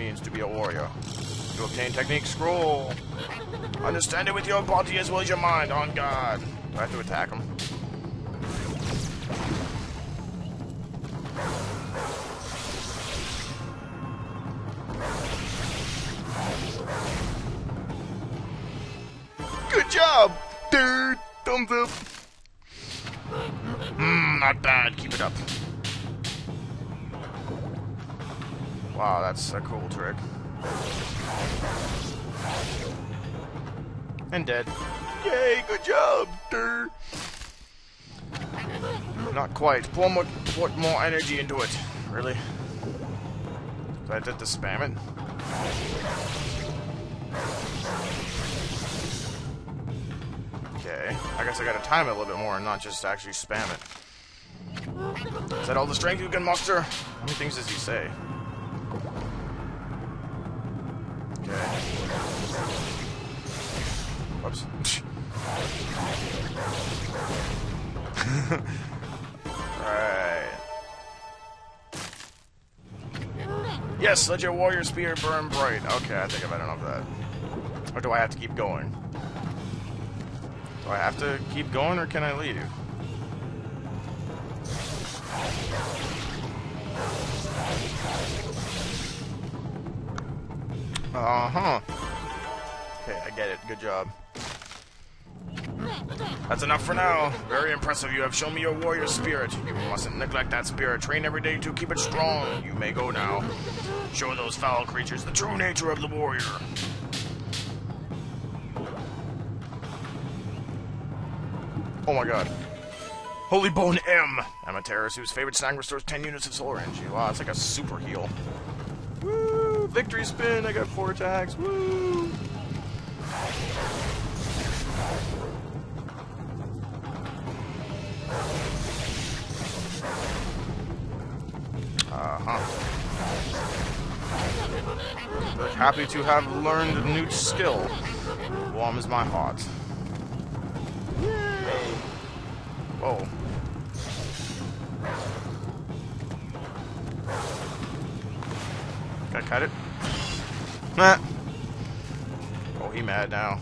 means to be a warrior. To obtain technique scroll. Understand it with your body as well as your mind, on guard. Do I have to attack him? Good job, dude. Thumbs up. Mmm, not bad. Keep it up. Wow, that's a cool trick. And dead. Yay, good job, dude. Not quite. Pour more, put more energy into it. Really? So I did to spam it? Okay. I guess I gotta time it a little bit more and not just actually spam it. Is that all the strength you can muster? How many things does he say? Okay. Whoops. right. Yes, let your warrior spear burn bright. Okay, I think I've had enough of that. Or do I have to keep going? Do I have to keep going or can I leave? Uh-huh. Okay, I get it. Good job. That's enough for now. Very impressive. You have shown me your warrior spirit. You mustn't neglect that spirit. Train every day to keep it strong. You may go now. Show those foul creatures the true nature of the warrior. Oh my god. Holy Bone M. Amaterasu, whose favorite snack restores 10 units of solar energy. Wow, it's like a super heal. Victory spin! I got four attacks. Woo! Uh-huh. Happy to have learned a new skill. Warm is my heart. Whoa. Gotta cut it. Oh, he mad now.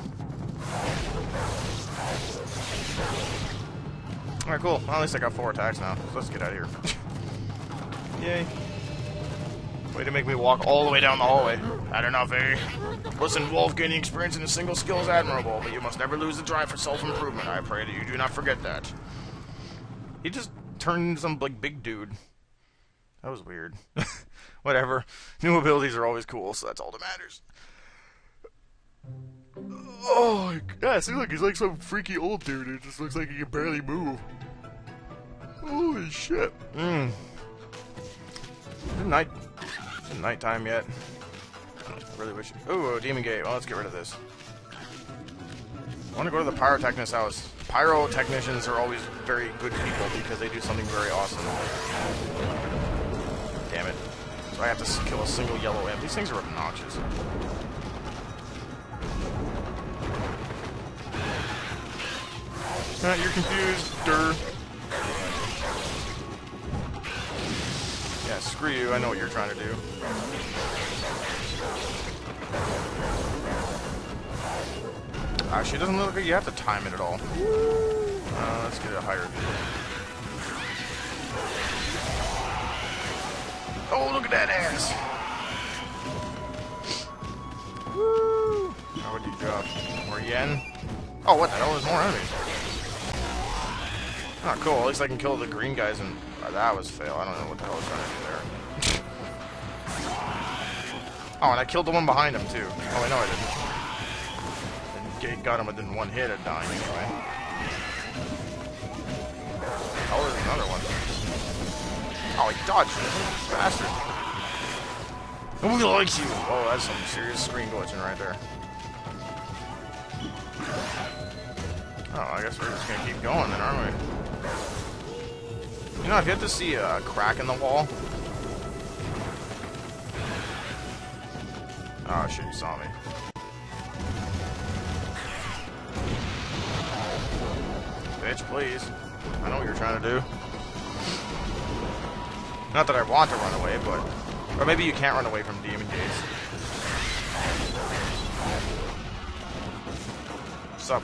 Alright, cool. Well, at least I got four attacks now. So let's get out of here. Yay. Way to make me walk all the way down the hallway. Had enough, eh? Listen, Wolf, gaining experience in a single skill is admirable, but you must never lose the drive for self-improvement. I pray that you do not forget that. He just turned some, like, big dude. That was weird. Whatever. New abilities are always cool, so that's all that matters. Oh, yeah, see, look, he's like some freaky old dude. It just looks like he can barely move. Holy shit. Mmm. Night. It's nighttime yet. Really wish. Ooh, Demon Gate. Well, let's get rid of this. I want to go to the pyrotechnist house. Pyrotechnicians are always very good people because they do something very awesome. I have to kill a single yellow imp. These things are obnoxious. Uh, you're confused, Durr. Yeah, screw you. I know what you're trying to do. Actually, it doesn't look like you have to time it at all. Uh, let's get it higher. Oh, look at that ass! Woo! How would you drop? More yen? Oh, what the hell? There's more enemies. Oh, cool. At least I can kill the green guys and... Uh, that was fail. I don't know what the hell I was trying to do there. oh, and I killed the one behind him, too. Oh, I know I didn't. And got him within one hit of dying, anyway. Oh, there's another one. Oh, he dodged it. Bastard. Nobody likes you. Oh, that's some serious screen glitching right there. Oh, I guess we're just gonna keep going then, aren't we? You know, I've yet to see a crack in the wall. Oh shit, you saw me. Bitch, please. I know what you're trying to do. Not that I want to run away, but Or maybe you can't run away from demon gates. What's up?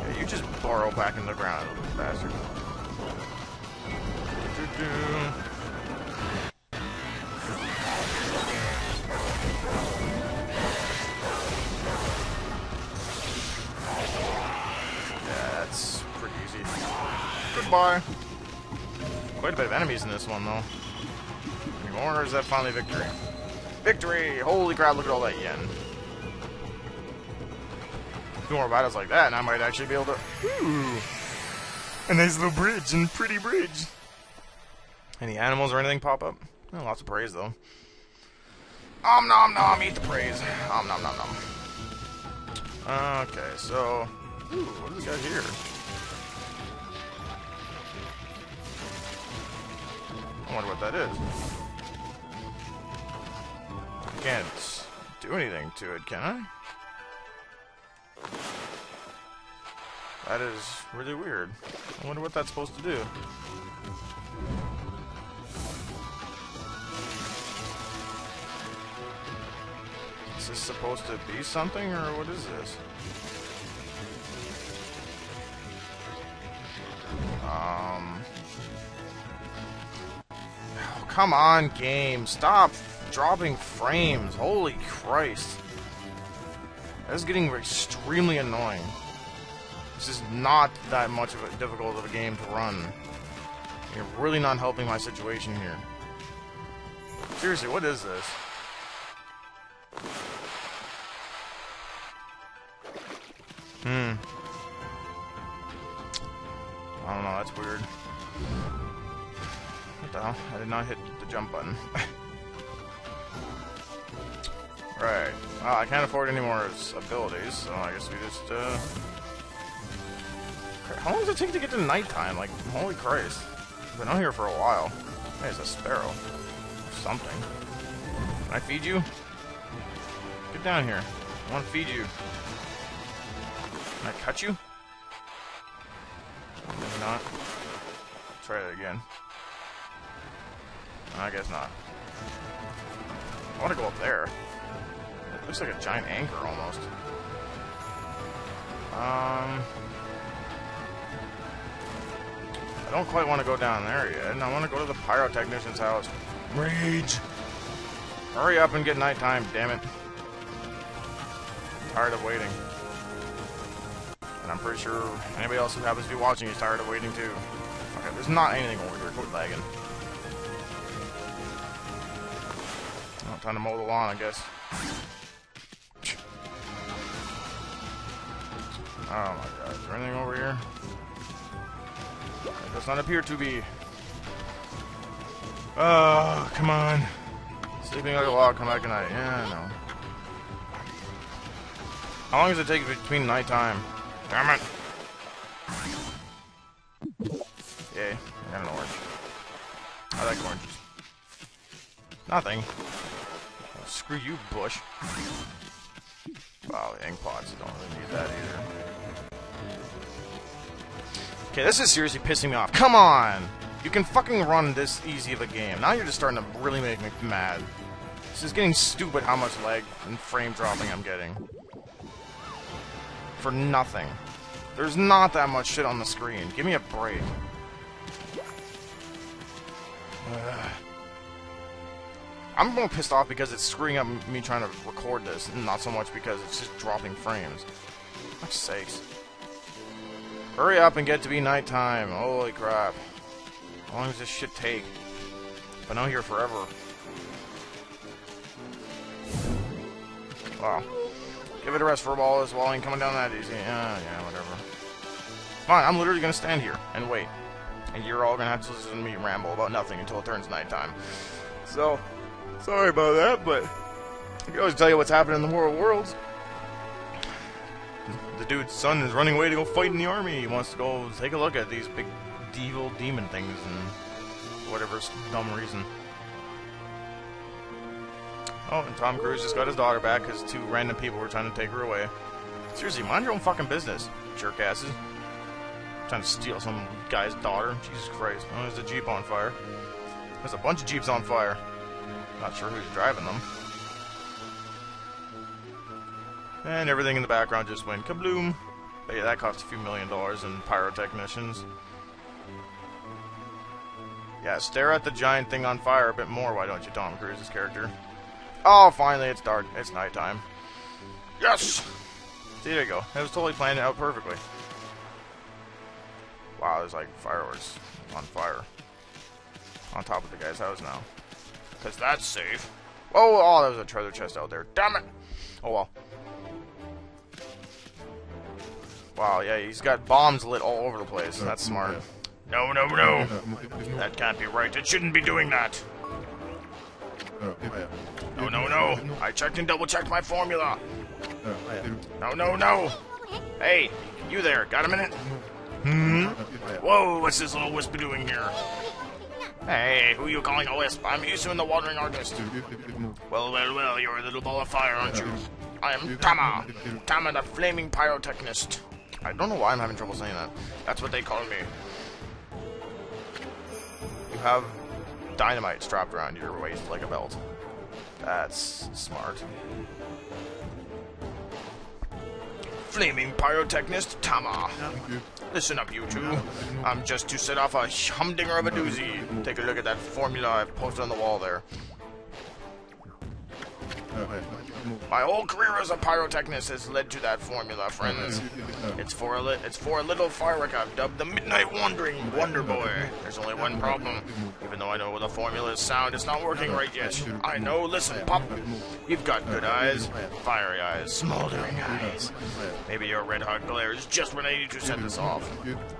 Yeah, you just burrow back in the ground, little bastard. Doo-doo. Yeah, Goodbye. Quite a bit of enemies in this one, though. Any more, or is that finally victory? Victory! Holy crap, look at all that yen. Few more battles like that, and I might actually be able to... Ooh! A nice little bridge, and pretty bridge. Any animals or anything pop up? Oh, lots of praise, though. Om nom nom, eat the praise. Om nom nom nom. Okay, so... Ooh, what do we got here? I wonder what that is. Can't do anything to it, can I? That is really weird. I wonder what that's supposed to do. Is this supposed to be something, or what is this? Um. Come on, game. Stop dropping frames. Holy Christ. This is getting extremely annoying. This is not that much of a difficult of a game to run. You're really not helping my situation here. Seriously, what is this? Hmm. I don't know, that's weird. Hell? I did not hit the jump button. right. Well, I can't afford any more abilities, so I guess we just, uh... How long does it take to get to nighttime? Like, holy Christ. I've been out here for a while. It's a sparrow. Something. Can I feed you? Get down here. I want to feed you. Can I cut you? Maybe not. Try it again. I guess not. I want to go up there. It looks like a giant anchor almost. Um, I don't quite want to go down there yet, and I want to go to the pyrotechnician's house. Rage! Hurry up and get nighttime, damn it. tired of waiting. And I'm pretty sure anybody else who happens to be watching is tired of waiting too. Okay, there's not anything over here. Quit lagging. Time to mow the lawn, I guess. Oh my god, is there anything over here? It does not appear to be. Oh, come on. Sleeping like a log, come back at night. Yeah, I know. How long does it take between nighttime? Damn it! Yay, I got an orange. I like oranges. Nothing. Screw you, Bush. Wow, ink pots don't really need that either. Okay, this is seriously pissing me off. Come on! You can fucking run this easy of a game. Now you're just starting to really make me mad. This is getting stupid how much lag and frame dropping I'm getting. For nothing. There's not that much shit on the screen. Give me a break. Ugh. I'm more pissed off because it's screwing up me trying to record this, and not so much because it's just dropping frames. For sakes. Hurry up and get to be nighttime. Holy crap. How long does this shit take? Been out here forever. Wow. Give it a rest for a ball this wall ain't coming down that easy. Yeah, yeah, whatever. Fine, I'm literally gonna stand here and wait. And you're all gonna have to listen to me ramble about nothing until it turns nighttime. So, sorry about that, but I can always tell you what's happening in the world worlds. The dude's son is running away to go fight in the army. He wants to go take a look at these big evil demon things and whatever dumb reason. Oh, and Tom Cruise just got his daughter back because two random people were trying to take her away. Seriously, mind your own fucking business, jerk asses. Trying to steal some guy's daughter. Jesus Christ. Oh, there's a Jeep on fire. There's a bunch of Jeeps on fire. Not sure who's driving them. And everything in the background just went kabloom. But yeah, that cost a few million dollars in pyrotechnicians. Yeah, stare at the giant thing on fire a bit more, why don't you, Tom Cruise's character? Oh, finally, it's dark. It's nighttime. Yes! See, there you go. It was totally planned out perfectly. Wow, there's like fireworks on fire. On top of the guy's house now. Because that's safe. Oh, oh, there was a treasure chest out there. Damn it! Oh well. Wow, yeah, he's got bombs lit all over the place. That's smart. No, no, no! That can't be right. It shouldn't be doing that. No, no, no! I checked and double checked my formula. No, no, no! Hey, you there? Got a minute? Hmm? Whoa, what's this little wisp doing here? Hey, who are you calling a wisp? I'm Issun the Wandering Artist. Well, well, well, you're a little ball of fire, aren't you? I am Tama. Tama the Flaming Pyrotechnist. I don't know why I'm having trouble saying that. That's what they call me. You have dynamite strapped around your waist like a belt. That's smart. Flaming Pyrotechnist Tama. Listen up, you two. I'm just to set off a humdinger of a doozy. Take a look at that formula I've posted on the wall there. My whole career as a pyrotechnist has led to that formula, friends. It's for a it's for a little firework I've dubbed the Midnight Wandering Wonder Boy. There's only one problem. Even though I know the formula is sound, it's not working right yet. I know. Listen, Pop. You've got good eyes, fiery eyes, smoldering eyes. Maybe your red-hot glare is just when I need to set this off.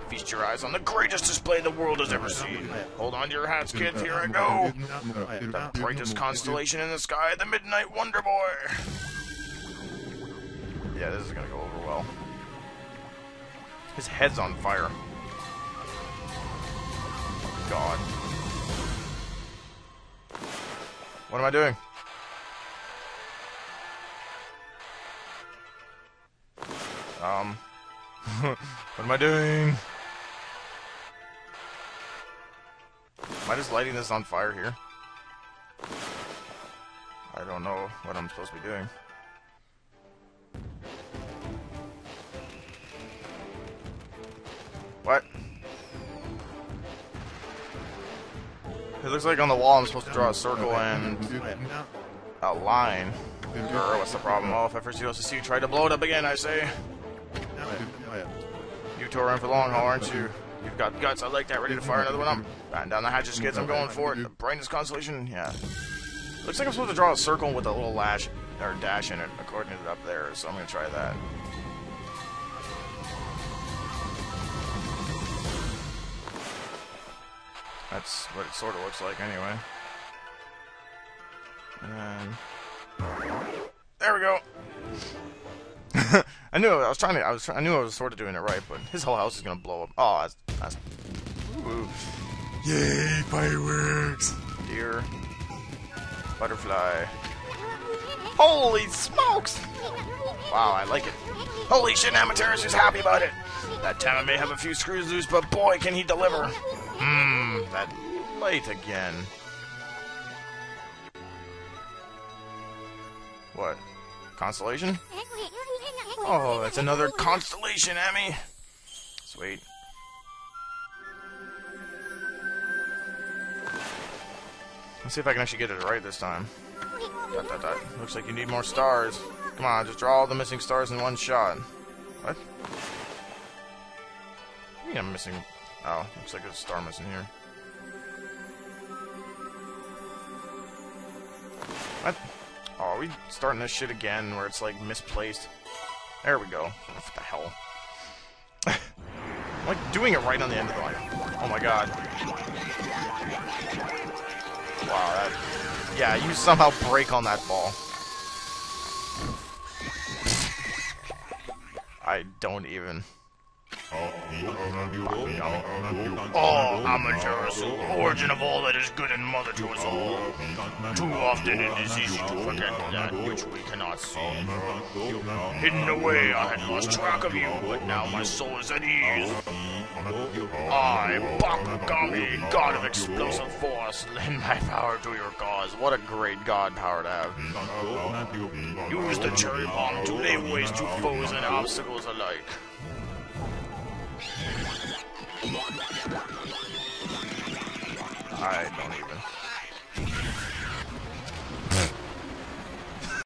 Feast your eyes on the greatest display the world has ever seen. Hold on to your hats, kids. Here I go. The brightest constellation in the sky, the Midnight Wonder Boy. Yeah, this is gonna go over well. His head's on fire. God. What am I doing? Um. what am I doing? Am I just lighting this on fire here? I don't know what I'm supposed to be doing. What? It looks like on the wall I'm supposed to draw a circle and a line. Grr, what's the problem? Oh, if I first used to see you try to blow it up again, I say. You two are in for the long haul, aren't you? You've got guts. I like that. Ready to fire another one up? Batten down the hatches, kids. I'm going for it. The brightest constellation? Yeah. Looks like I'm supposed to draw a circle with a little lash or dash in it, according to it up there. So I'm gonna try that. That's what it sort of looks like, anyway. And there we go. I knew I was trying to. I was. I knew I was sort of doing it right, but his whole house is gonna blow up. Oh, that's. that's ooh. Yay, fireworks! Deer. Butterfly. Holy smokes! Wow, I like it. Holy shit, Amaterasu is happy about it. That Tama may have a few screws loose, but boy, can he deliver. Hmm, that light again. What? Constellation? Oh, that's another constellation, Ammy. Sweet. Let's see if I can actually get it right this time. Dot, dot, dot. Looks like you need more stars. Come on, just draw all the missing stars in one shot. What? Mean I'm missing... Oh, looks like there's a star missing here. What? Oh, are we starting this shit again where it's like misplaced? There we go. What the hell? Like doing it right on the end of the line. Oh my god. Wow, that... Yeah, you somehow break on that ball. I don't even... Oh, Amaterasu, origin of all that is good and mother to us all. Too often it is easy to forget that which we cannot see. Hidden away, I had lost track of you, but now my soul is at ease. I, Bakugami, God of Explosive Force, lend my power to your cause. What a great god power to have. Use the cherry bomb to lay waste to foes and obstacles alike. I don't even.